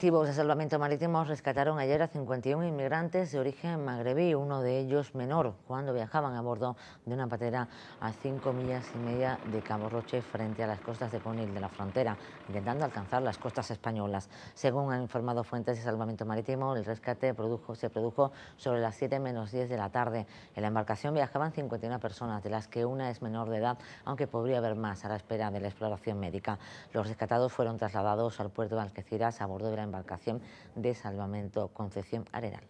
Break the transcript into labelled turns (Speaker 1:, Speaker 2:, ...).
Speaker 1: Efectivos de salvamento marítimo rescataron ayer a 51 inmigrantes de origen magrebí, uno de ellos menor, cuando viajaban a bordo de una patera a cinco millas y media de Cabo Roche frente a las costas de Conil de la frontera, intentando alcanzar las costas españolas. Según han informado fuentes de salvamento marítimo, el rescate se produjo sobre las 7 menos 10 de la tarde. En la embarcación viajaban 51 personas, de las que una es menor de edad, aunque podría haber más a la espera de la exploración médica. Los rescatados fueron trasladados al puerto de Algeciras a bordo de la embarcación de salvamento Concepción Arenal.